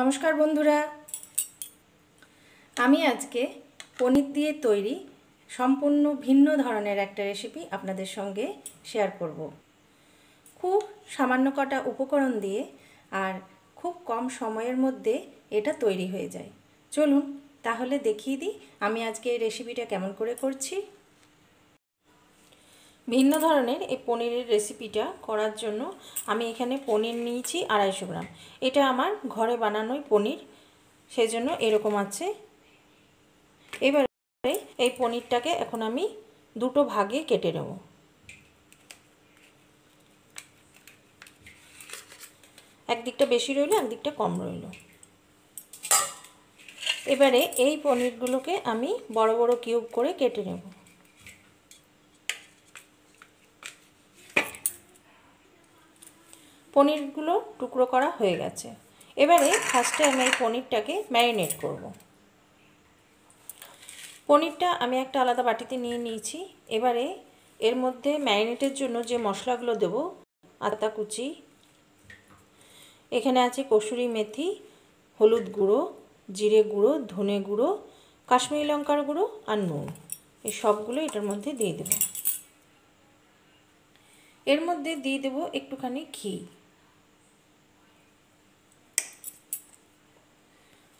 নমস্কার বন্ধুরা। আমি আজকে পনির দিয়ে তৈরি সম্পূর্ণ ভিন্ন ধরনের একটা রেসিপি আপনাদের সঙ্গে শেয়ার করব। খুব সামান্য কটা উপকরণ দিয়ে আর খুব কম সময়ের মধ্যে এটা তৈরি হয়ে যায়। চলুন তাহলে দেখিয়ে দিই আমি আজকে এই রেসিপিটা কেমন করে করছি। ভিন্ন ধরনের এই পনিরের রেসিপিটা করার জন্য আমি এখানে পনির নিয়েছি আড়াইশো গ্রাম। এটা আমার ঘরে বানানোই পনির সেই জন্য এরকম আছে। এবারে এই পনিরটাকে এখন আমি দুটো ভাগে কেটে নেব। একদিকটা বেশি রইল, একদিকটা কম রইল। এবারে এই পনিরগুলোকে আমি বড় বড় কিউব করে কেটে নেব। পনিরগুলো টুকরো করা হয়ে গেছে। এবারে ফার্স্টে আমি এই পনিরটাকে ম্যারিনেট করব। পনিরটা আমি একটা আলাদা বাটিতে নিয়ে নিয়েছি। এবারে এর মধ্যে ম্যারিনেটের জন্য যে মশলাগুলো দেবো, আদা কুচি, এখানে আছে কসুরি মেথি, হলুদ গুঁড়ো, জিরে গুঁড়ো, ধনে গুঁড়ো, কাশ্মীরি লঙ্কার গুঁড়ো আর নুন। এই সবগুলো এটার মধ্যে দিয়ে দেব। এর মধ্যে দিয়ে দেব একটুখানি ঘি।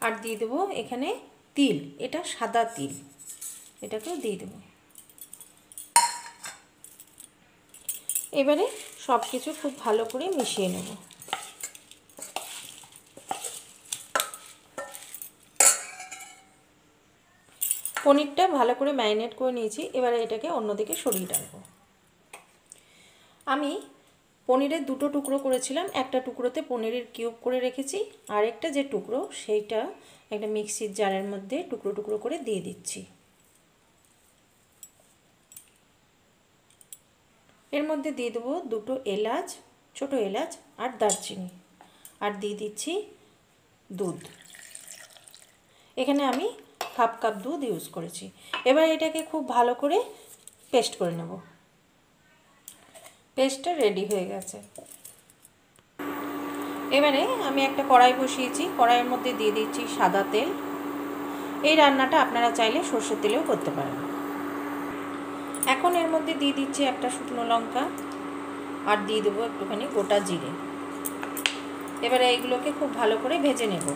আর দিয়ে দেবো এখানে তিল, এটা সাদা তিল। এটাকেও দিয়ে দেবো। এবারে সব কিছু খুব ভালো করে মিশিয়ে নেব। পনিরটা ভালো করে ম্যারিনেট করে নিয়েছি, এবারে এটাকে অন্যদিকে সরিয়ে রাখব। আমি পনিরের দুটো টুকরো করেছিলাম। একটা টুকরোতে পনিরের কিউব করে রেখেছি আর একটা যে টুকরো, সেইটা একটা মিক্সির জারের মধ্যে টুকরো টুকরো করে দিয়ে দিচ্ছি। এর মধ্যে দিয়ে দেবো দুটো এলাচ, ছোট এলাচ আর দারচিনি। আর দিয়ে দিচ্ছি দুধ। এখানে আমি হাফ কাপ দুধ ইউজ করেছি। এবার এটাকে খুব ভালো করে পেস্ট করে নেব। পেস্টটা রেডি হয়ে গেছে। এবারে আমি একটা কড়াই বসিয়েছি, কড়াইয়ের মধ্যে দিয়ে দিচ্ছি সাদা তেল। এই রান্নাটা আপনারা চাইলে সর্ষের তেলেও করতে পারেন। এখন এর মধ্যে দিয়ে দিচ্ছি একটা শুকনো লঙ্কা আর দিয়ে দেবো একটুখানি গোটা জিরে। এবারে এইগুলোকে খুব ভালো করে ভেজে নেব।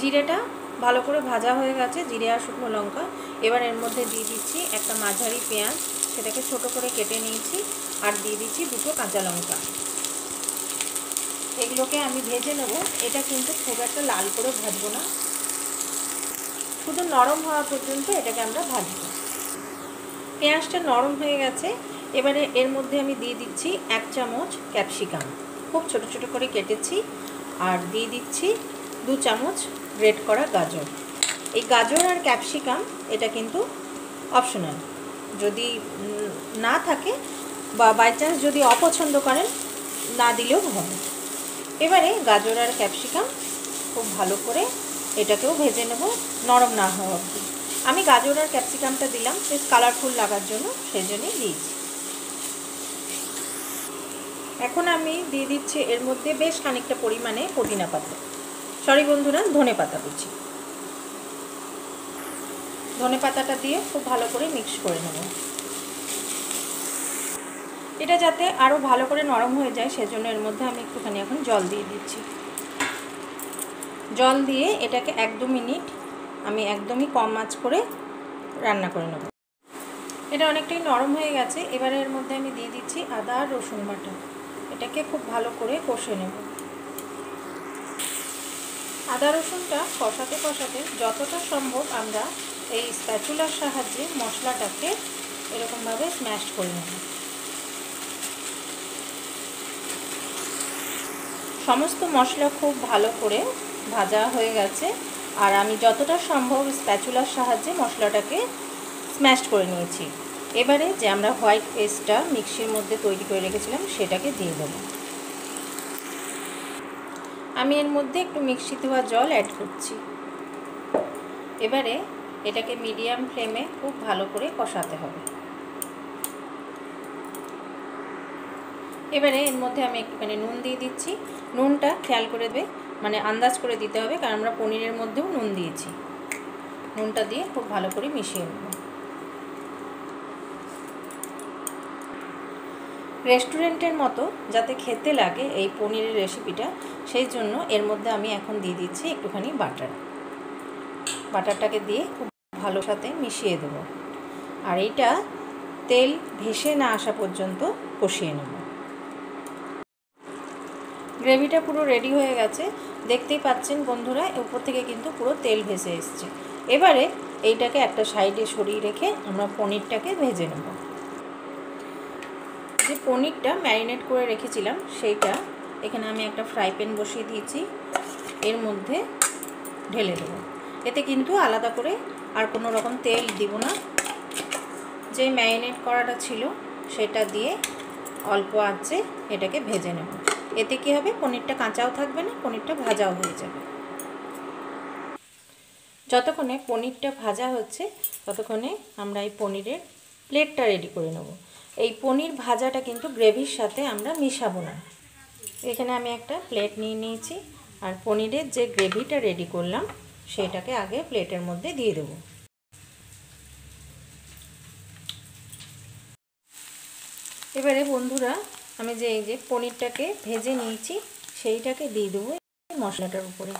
জিরেটা ভালো করে ভাজা হয়ে গেছে, জিরে আর শুকনো লঙ্কা। এবার এর মধ্যে দিয়ে দিচ্ছি একটা মাঝারি পেঁয়াজ। সেটাকে ছোট করে কেটে নিয়েছি আর দিয়ে দিচ্ছি দুটো কাঁচা লঙ্কা। এগুলোকে আমি ভেজে নেব। এটা কিন্তু খুব একটা লাল করে ভাজবো না। শুধু নরম হওয়া পর্যন্ত এটাকে আমরা ভাজবো। পেঁয়াজটা নরম হয়ে গেছে। এবারে এর মধ্যে আমি দিয়ে দিচ্ছি এক চামচ ক্যাপসিকাম। খুব ছোট ছোট করে কেটেছি আর দিয়ে দিচ্ছি দু চামচ গ্রেট করা গাজর। এই গাজর আর ক্যাপসিকাম, এটা কিন্তু অপশনাল। যদি না থাকে বা বাই চান্স যদি অপছন্দ করেন, না দিলেও হবে। এবারে গাজর আর ক্যাপসিকাম খুব ভালো করে এটাকেও ভেজে নেব, নরম না হওয়া অবধি। আমি গাজর আর ক্যাপসিকামটা দিলাম, বেশ কালারফুল লাগার জন্য সেই জন্যই দিয়েছি। এখন আমি দিয়ে দিচ্ছি এর মধ্যে বেশ খানিকটা পরিমাণে পুদিনা পাতা। সরি বন্ধুরা ধনে পাতা দিচ্ছি ধনে পাতাটা দিয়ে খুব ভালো করে মিক্স করে নেব। এটা যাতে আরও ভালো করে নরম হয়ে যায়, সেজন্য এর মধ্যে আমি একটুখানি এখন জল দিয়ে দিচ্ছি। জল দিয়ে এটাকে এক দু মিনিট আমি একদমই কম আঁচ করে রান্না করে নেব। এটা অনেকটাই নরম হয়ে গেছে, এবারে এর মধ্যে আমি দিয়ে দিচ্ছি আদা আর রসুন বাটা। এটাকে খুব ভালো করে কষে নেব। আদা রসুনটা কষাতে কষাতে যতটা সম্ভব আমরা এই স্প্যাচুলার সাহায্যে মশলাটাকে এরকমভাবে স্ম্যাশ করে নেব। সমস্ত মশলা খুব ভালো করে ভাজা হয়ে গেছে আর আমি যতটা সম্ভব স্প্যাচুলার সাহায্যে মশলাটাকে স্ম্যাশ করে নিয়েছি। এবারে যে আমরা হোয়াইট পেস্টটা মিক্সির মধ্যে তৈরি করে রেখেছিলাম সেটাকে দিয়ে দেবো। আমি এর মধ্যে একটু মিক্সি দেওয়া জল অ্যাড করছি। এবারে এটাকে মিডিয়াম ফ্লেমে খুব ভালো করে কষাতে হবে। এবারে এর মধ্যে আমি একটুখানি নুন দিয়ে দিচ্ছি। নুনটা খেয়াল করে দেবে মানে আন্দাজ করে দিতে হবে, কারণ আমরা পনিরের মধ্যেও নুন দিয়েছি। নুনটা দিয়ে খুব ভালো করে মিশিয়ে নেব। রেস্টুরেন্টের মতো যাতে খেতে লাগে এই পনিরের রেসিপিটা, সেই জন্য এর মধ্যে আমি এখন দিয়ে দিচ্ছি একটুখানি বাটার। বাটারটাকে দিয়ে খুব ভালো সাথে মিশিয়ে দেবো। আর এইটা তেল ভেসে না আসা পর্যন্ত কষিয়ে নেব। গ্রেভিটা পুরো রেডি হয়ে গেছে। দেখতেই পাচ্ছেন বন্ধুরা উপর থেকে কিন্তু পুরো তেল ভেসে এসছে। এবারে এইটাকে একটা সাইডে সরিয়ে রেখে আমরা পনিরটাকে ভেজে নেব। যে পনিরটা ম্যারিনেট করে রেখেছিলাম, সেইটা এখানে আমি একটা ফ্রাই প্যান বসিয়ে দিয়েছি। এর মধ্যে ঢেলে দেবো। এতে কিন্তু আলাদা করে আর কোনো রকম তেল দিব না। যে ম্যারিনেট করাটা ছিল, সেটা দিয়ে অল্প আঁচে এটাকে ভেজে নেব। এতে কী হবে? পনিরটা কাঁচাও থাকবে না, পনিরটা ভাজাও হয়ে যাবে। যতক্ষণে পনিরটা ভাজা হচ্ছে, ততক্ষণে আমরা এই পনিরের প্লেটটা রেডি করে নেব। এই পনির ভাজাটা কিন্তু গ্রেভির সাথে আমরা মিশাবো না। এখানে আমি একটা প্লেট নিয়ে নিয়েছি, আর পনিরের যে গ্রেভিটা রেডি করলাম সেটাকে আগে প্লেটের মধ্যে দিয়ে দেবো। এবারে বন্ধুরা, আমি যে এই যে পনিরটাকে ভেজে নিয়েছি, সেইটাকে দিয়ে দেবো মশলাটার উপরে।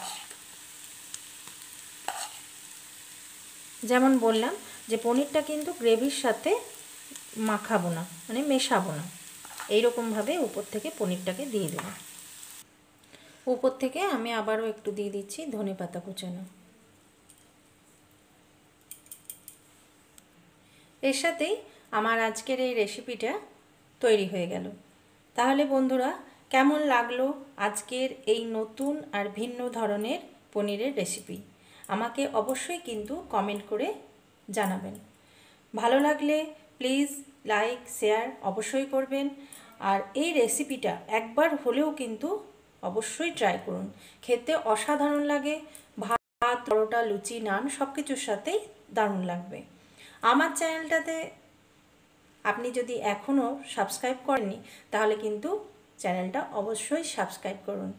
যেমন বললাম যে পনিরটা কিন্তু গ্রেভির সাথে মাখাবো না মানে মেশাবো না। এইরকমভাবে উপর থেকে পনিরটাকে দিয়ে দেবো। উপর থেকে আমি আবারও একটু দিয়ে দিচ্ছি ধনে পাতা কুচানো। এর সাথেই আমার আজকের এই রেসিপিটা তৈরি হয়ে গেল। তাহলে বন্ধুরা, কেমন লাগল আজকের এই নতুন আর ভিন্ন ধরনের পনিরের রেসিপি? আমাকে অবশ্যই কিন্তু কমেন্ট করে জানাবেন। ভালো লাগলে প্লিজ লাইক, শেয়ার অবশ্যই করবেন। আর এই রেসিপিটা একবার হলেও কিন্তু অবশ্যই ট্রাই করুন। খেতে অসাধারণ লাগে, ভাত, পরোটা, লুচি, নান সব কিছুর সাথেই দারুণ লাগবে। আমার চ্যানেলটাতে আপনি যদি এখনও সাবস্ক্রাইব করেননি, তাহলে কিন্তু চ্যানেলটা অবশ্যই সাবস্ক্রাইব করুন।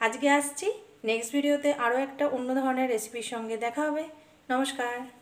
আজকে আসছি নেক্সট ভিডিওতে আরও একটা অন্য ধরনের রেসিপির সঙ্গে দেখা হবে। নমস্কার।